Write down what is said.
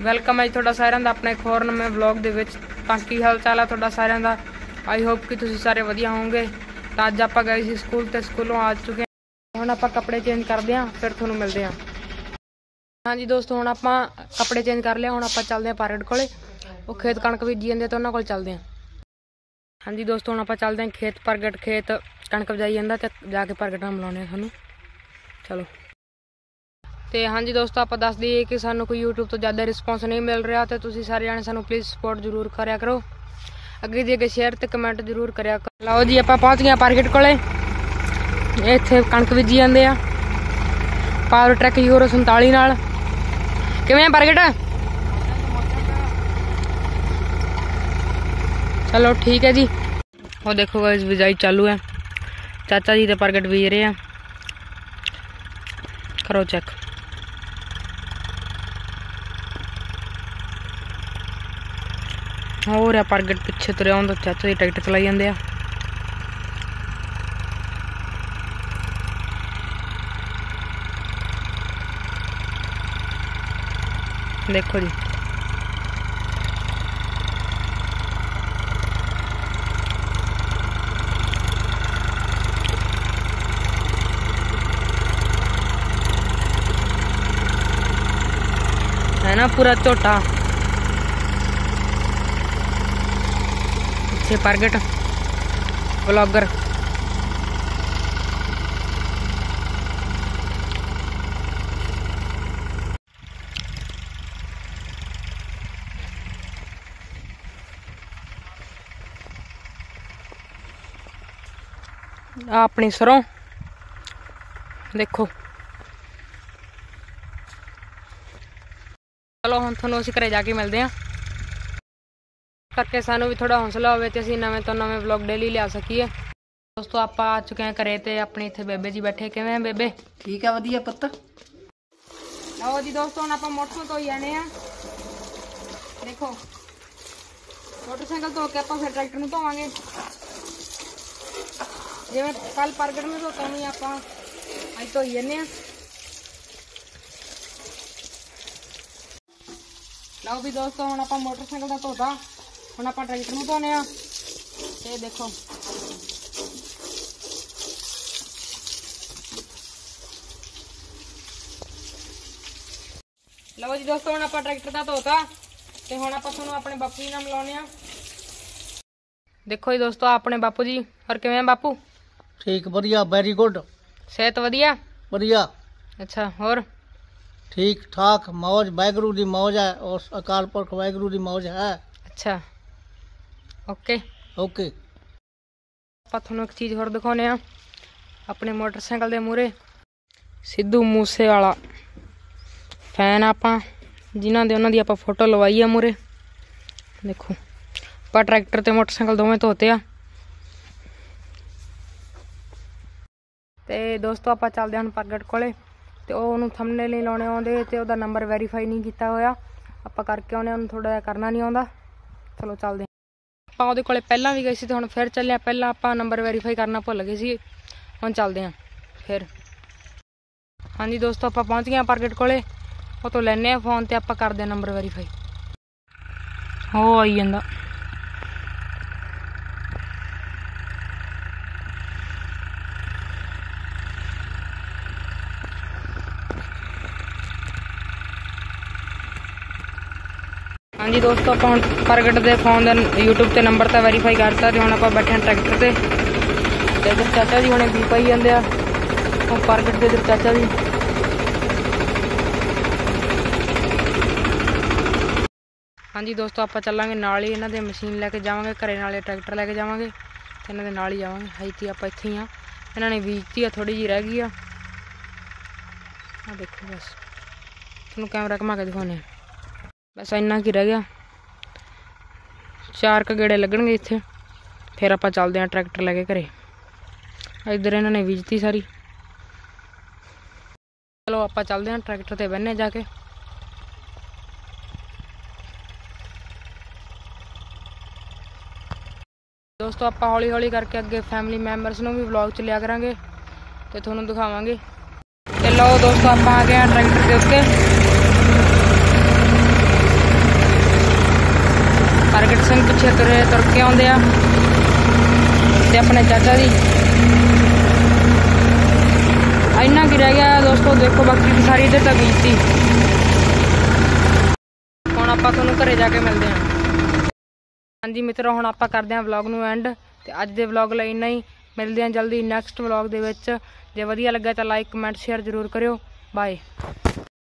Welcome ਹੈ ਜੀ ਤੁਹਾਡਾ ਸਾਰਿਆਂ ਦਾ ਆਪਣੇ ਇੱਕ ਹੋਰ ਨਵੇਂ ਵਲੌਗ ਦੇ ਵਿੱਚ। ਤਾਂ ਕੀ ਹਾਲ ਚਾਲ ਹੈ ਤੁਹਾਡਾ ਸਾਰਿਆਂ ਦਾ? ਆਈ ਹੋਪ ਕਿ ਤੁਸੀਂ ਸਾਰੇ ਵਧੀਆ ਹੋਵੋਗੇ। ਤਾਂ ਅੱਜ ਆਪਾਂ ਗਏ ਸੀ ਸਕੂਲ ਤੇ ਸਕੂਲੋਂ ਆ ਚੁੱਕੇ ਹਾਂ। ਹੁਣ ਆਪਾਂ ਕੱਪੜੇ ਚੇਂਜ ਕਰਦੇ ਹਾਂ, ਫਿਰ ਤੁਹਾਨੂੰ ਮਿਲਦੇ ਹਾਂ। ਹਾਂਜੀ ਦੋਸਤੋ, ਹੁਣ ਆਪਾਂ ਕੱਪੜੇ ਚੇਂਜ ਕਰ ਲਿਆ। ਹੁਣ ਆਪਾਂ ਚੱਲਦੇ ਹਾਂ ਪਾਰੇਡ ਕੋਲੇ। ਉਹ ਖੇਤ ਕਣਕ ਬੀਜੀ ਜਾਂਦੇ ਤਾਂ ਉਹਨਾਂ ਕੋਲ ਚੱਲਦੇ ਹਾਂ। ਹਾਂਜੀ ਦੋਸਤੋ, ਹੁਣ ਆਪਾਂ ਚੱਲਦੇ ਹਾਂ ਖੇਤ ਪ੍ਰਗਟ। ਖੇਤ ਕਣਕ ਵਜਾਈ ਜਾਂਦਾ ਤੇ ਜਾ ਕੇ ਪ੍ਰਗਟਾਂ ਮਿਲਾਉਂਦੇ ਹਾਂ ਤੁਹਾਨੂੰ। ਚਲੋ। ਤੇ ਹਾਂਜੀ ਦੋਸਤੋ, ਆਪਾਂ ਦੱਸ ਦਈਏ ਕਿ ਸਾਨੂੰ ਕੋਈ YouTube ਤੋਂ ਜ਼ਿਆਦਾ ਰਿਸਪੌਂਸ ਨਹੀਂ ਮਿਲ ਰਿਹਾ ਤੇ ਤੁਸੀਂ ਸਾਰੇ ਜਾਣੇ ਸਾਨੂੰ ਪਲੀਜ਼ ਸਪੋਰਟ ਜ਼ਰੂਰ ਕਰਿਆ ਕਰੋ। ਅੱਗੇ ਦੀ ਅੱਗੇ ਸ਼ੇਅਰ ਤੇ ਕਮੈਂਟ ਜ਼ਰੂਰ ਕਰਿਆ ਕਰੋ। ਲਓ ਜੀ, ਆਪਾਂ ਪਹੁੰਚ ਗਏ ਹਾਂ ਮਾਰਕੀਟ ਕੋਲੇ। ਇੱਥੇ ਕਣਕ ਬੀਜੀ ਜਾਂਦੇ ਆ। ਪਾਵਰ ਟਰੈਕ ਯੂਰੋ 47 ਨਾਲ। ਕਿਵੇਂ ਆ ਪ੍ਰਗਟ ਚਲੋ ਠੀਕ ਹੈ ਜੀ। ਉਹ ਦੇਖੋ ਗਾਇਸ, ਬਿਜਾਈ ਚਾਲੂ ਹੈ। ਚਾਚਾ ਜੀ ਤੇ ਪ੍ਰਗਟ ਬੀਜ ਰਹੇ ਆ। ਕਰੋ ਚੈੱਕ ਹੋਰ ਆ ਪ੍ਰਗਟ ਪਿੱਛੇ ਤੁਰਿਆ ਹੁੰਦਾ, ਚਾਚਾ ਜੀ ਟਰੈਕਟਰ ਚਲਾਈ ਜਾਂਦੇ ਆ। ਦੇਖੋ ਜੀ। ਹੈ ਨਾ ਪੂਰਾ ਝੋਟਾ। ਪਿੱਛੇ ਪ੍ਰਗਟ ਵਲੌਗਰ ਆ ਆਪਣੀ ਸਰੋਂ। ਦੇਖੋ। ਚਲੋ ਹੁਣ ਤੁਹਾਨੂੰ ਅਸੀਂ ਘਰੇ ਜਾ ਕੇ ਮਿਲਦੇ ਹਾਂ। ਕਰਕੇ ਸਾਨੂੰ ਵੀ ਥੋੜਾ ਹੌਸਲਾ ਹੋਵੇ ਤੇ ਅਸੀਂ ਨਵੇਂ ਤੋਂ ਨਵੇਂ ਵਲੌਗ ਡੇਲੀ ਲਿਆ ਸਕੀਏ। ਦੋਸਤੋ ਆਪਾਂ ਆ ਚੁੱਕੇ ਹਾਂ ਘਰੇ ਤੇ ਆਪਣੇ ਇੱਥੇ ਬੇਬੇ ਜੀ ਬੈਠੇ। ਕਿਵੇਂ ਆ ਬੇਬੇ? ਠੀਕ ਆ ਵਧੀਆ ਪੁੱਤ। ਆਓ ਜੀ ਦੋਸਤੋ ਹੁਣ ਆਪਾਂ ਮੋਟਰਸਾਈਕਲ ਤੋਂ ਹੀ ਆਣੇ ਆ। ਦੇਖੋ ਮੋਟਰਸਾਈਕਲ ਤੋਂ ਕੇ ਆਪਾਂ ਫਿਰ ਟਰੈਕਟਰ ਨੂੰ ਧੋਵਾਂਗੇ। ਜਿਵੇਂ ਕੱਲ ਪ੍ਰਗਟ ਨੂੰ ਧੋਤਾ ਨਹੀਂ ਆਪਾਂ ਅੱਜ ਤੋਂ ਹੀ ਜਾਂਦੇ ਆ। ਲਓ ਵੀ ਦੋਸਤੋ ਹੁਣ ਆਪਾਂ ਮੋਟਰਸਾਈਕਲ ਦਾ ਧੋਤਾ। ਹੁਣ ਆਪਾਂ ਟਰੈਕਟਰ ਨੂੰ ਧੋਨੇ ਆ। ਤੇ ਦੇਖੋ। ਲਓ ਜੀ ਦੋਸਤੋ ਹੁਣ ਆਪਾਂ ਟਰੈਕਟਰ ਦਾ ਧੋਤਾ। ਤੇ ਹੁਣ ਆਪਾਂ ਤੁਹਾਨੂੰ ਆਪਣੇ ਬਾਪੂ ਜੀ ਨਾਲ ਮਿਲਾਉਣੇ ਆ। ਦੇਖੋ ਜੀ ਦੋਸਤੋ ਆਪਣੇ ਬਾਪੂ ਜੀ ਹੋਰ ਕਿਵੇਂ ਆ ਬਾਪੂ? ਠੀਕ ਵਧੀਆ ਵੈਰੀ ਗੁੱਡ ਸਿਹਤ ਵਧੀਆ? ਵਧੀਆ। ਅੱਛਾ ਹੋਰ? ਠੀਕ ਠਾਕ ਮੌਜ ਵਾਹਿਗੁਰੂ ਦੀ ਮੌਜ ਹੈ ਉਸ ਅਕਾਲ ਪੁਰਖ ਵਾਹਿਗੁਰੂ ਦੀ ਮੌਜ ਹੈ। ਅੱਛਾ। ਓਕੇ। ਓਕੇ। ਆਪਾਂ ਤੁਹਾਨੂੰ ਇੱਕ ਚੀਜ਼ ਹੋਰ ਦਿਖਾਉਨੇ ਆ ਆਪਣੇ ਮੋਟਰਸਾਈਕਲ ਦੇ ਮੂਰੇ ਸਿੱਧੂ ਮੂਸੇ ਵਾਲਾ ਫੈਨ ਆਪਾਂ। ਜਿਨ੍ਹਾਂ ਦੇ ਉਹਨਾਂ ਦੀ ਆਪਾਂ ਫੋਟੋ ਲਵਾਈ ਆ ਮੂਰੇ ਦੇਖੋ। ਆਪਾਂ ਟਰੈਕਟਰ ਤੇ ਮੋਟਰਸਾਈਕਲ ਦੋਵੇਂ ਧੋਤੇ ਆ। ਤੇ ਦੋਸਤੋ ਆਪਾਂ ਚੱਲਦੇ ਹਾਂ ਪ੍ਰਗਟ ਕੋਲੇ। ਤੇ ਉਹ ਉਹਨੂੰ ਥੰਬਨੇਲ ਨਹੀਂ ਲਾਉਣੇ ਆਉਂਦੇ ਤੇ ਉਹਦਾ ਨੰਬਰ ਵੈਰੀਫਾਈ ਨਹੀਂ ਕੀਤਾ ਹੋਇਆ। ਆਪਾਂ ਕਰਕੇ ਆਉਣੇ ਉਹਨੂੰ ਥੋੜਾ ਜਿਹਾ ਕਰਨਾ ਨਹੀਂ ਆਉਂਦਾ। ਚਲੋ ਚੱਲਦੇ ਆਪਾਂ ਉਹਦੇ ਕੋਲੇ ਪਹਿਲਾਂ ਵੀ ਗਏ ਸੀ ਤੇ ਹੁਣ ਫਿਰ ਚੱਲਿਆ, ਪਹਿਲਾਂ ਆਪਾਂ ਨੰਬਰ ਵੈਰੀਫਾਈ ਕਰਨਾ ਭੁੱਲ ਗਏ ਸੀ। ਹੁਣ ਚੱਲਦੇ ਆਂ ਫਿਰ। ਹਾਂਜੀ ਦੋਸਤੋ, ਆਪਾਂ ਪਹੁੰਚ ਗਏ ਆ ਪ੍ਰਗਟ ਕੋਲੇ। ਉਹ ਤੋਂ ਲੈਣੇ ਆ ਫੋਨ ਤੇ ਆਪਾਂ ਕਰਦੇ ਆ ਨੰਬਰ ਵੈਰੀਫਾਈ ਹੋ ਆਈ ਜਾਂਦਾ। ਹਾਂਜੀ ਦੋਸਤੋ, ਆਪਾਂ ਹੁਣ ਪ੍ਰਗਟ ਦੇ ਫੋਨ ਦਾ YouTube ਤੇ ਨੰਬਰ ਤਾਂ ਵੈਰੀਫਾਈ ਕਰਤਾ ਤੇ ਹੁਣ ਆਪਾਂ ਬੈਠੇ ਹਾਂ ਟਰੈਕਟਰ ਤੇ। ਤੇ ਇਧਰ ਚਾਚਾ ਜੀ ਹੁਣੇ ਵੀ ਪਾਈ ਜਾਂਦੇ ਆ। ਉਹ ਪ੍ਰਗਟ ਦੇ ਇਧਰ ਚਾਚਾ ਜੀ। ਹਾਂਜੀ ਦੋਸਤੋ, ਆਪਾਂ ਚੱਲਾਂਗੇ ਨਾਲ ਹੀ ਇਹਨਾਂ ਦੇ ਮਸ਼ੀਨ ਲੈ ਕੇ ਜਾਵਾਂਗੇ, ਘਰੇ ਨਾਲੇ ਟਰੈਕਟਰ ਲੈ ਕੇ ਜਾਵਾਂਗੇ ਤੇ ਇਹਨਾਂ ਦੇ ਨਾਲ ਹੀ ਜਾਵਾਂਗੇ। ਹਾਈਤੀ ਆਪਾਂ ਇੱਥੇ ਹੀ ਆ। ਇਹਨਾਂ ਨੇ ਬੀਜਤੀ ਆ ਥੋੜੀ ਜੀ ਰਹਿ ਗਈ ਆ। ਆ ਦੇਖੋ ਬਸ। ਤੁਹਾਨੂੰ ਕੈਮਰਾ ਘੁਮਾ ਕੇ ਦਿਖਾਉਣੇ ਆ। ਬਸ ਇੰਨਾ ਕੀ ਰਹਿ ਗਿਆ। ਚਾਰ ਕ ਗੇੜੇ ਲੱਗਣਗੇ ਇੱਥੇ। ਫਿਰ ਆਪਾਂ ਚੱਲਦੇ ਆਂ ਟਰੈਕਟਰ ਲੈ ਕੇ ਘਰੇ। ਇੱਧਰ ਇਹਨਾਂ ਨੇ ਬੀਜਤੀ ਸਾਰੀ। ਚਲੋ ਆਪਾਂ ਚੱਲਦੇ ਆਂ ਟਰੈਕਟਰ ਤੇ ਬੰਨੇ ਜਾ ਕੇ। ਦੋਸਤੋ, ਆਪਾਂ ਹੌਲੀ ਹੌਲੀ ਕਰਕੇ ਅੱਗੇ ਫੈਮਿਲੀ ਮੈਂਬਰਸ ਨੂੰ ਵੀ ਵਲੌਗ ਚ ਲਿਆ ਕਰਾਂਗੇ ਤੇ ਤੁਹਾਨੂੰ ਦਿਖਾਵਾਂਗੇ। ਤੇ ਲਓ ਦੋਸਤੋ, ਆਪਾਂ ਆ ਗਏ ਆ ਟਰੈਕਟਰ ਦੇ ਉੱਤੇ। ਪ੍ਰਗਟ ਸਿੰਘ ਪਿੱਛੇ ਤੁਰੇ ਤੁਰ ਕੇ ਆਉਂਦੇ ਆ ਤੇ ਆਪਣੇ ਚਾਚਾ ਜੀ। ਇੰਨਾ ਕੀ ਰਹਿ ਗਿਆ ਦੋਸਤੋ, ਦੇਖੋ ਬਾਕੀ ਸਾਰੀ ਇੱਧਰ ਤੱਕ ਗਈ ਹੁਣ ਆਪਾਂ ਤੁਹਾਨੂੰ ਘਰੇ ਜਾ ਕੇ ਮਿਲਦੇ ਹਾਂ। ਹਾਂਜੀ ਮਿੱਤਰੋ, ਹੁਣ ਆਪਾਂ ਕਰਦੇ ਹਾਂ ਵਲੌਗ ਨੂੰ ਐਂਡ ਤੇ ਅੱਜ ਦੇ ਵਲੌਗ ਲਈ ਇੰਨਾ ਹੀ। ਮਿਲਦੇ ਹਾਂ ਜਲਦੀ ਨੈਕਸਟ ਵਲੌਗ ਦੇ ਵਿੱਚ। ਜੇ ਵਧੀਆ ਲੱਗਾ ਤਾਂ ਲਾਈਕ ਕਮੈਂਟ ਸ਼ੇਅਰ ਜ਼ਰੂਰ ਕਰਿਓ। ਬਾਏ